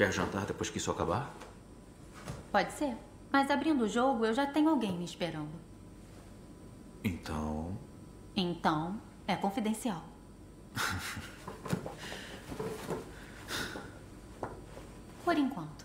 Quer jantar depois que isso acabar? Pode ser. Mas abrindo o jogo, eu já tenho alguém me esperando. Então. Então, é confidencial. Por enquanto.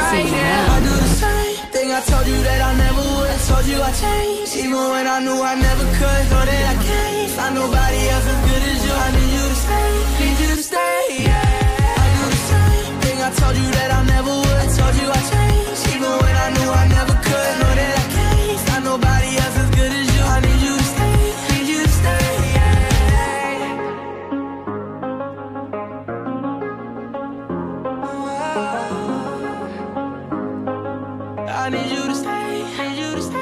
Right here. I do the same thing I told you that I never would. I told you I changed, even when I knew I never could. Know that I can't find nobody else as good as you. I need you to stay, need you to stay. I need you to stay, I need you to stay.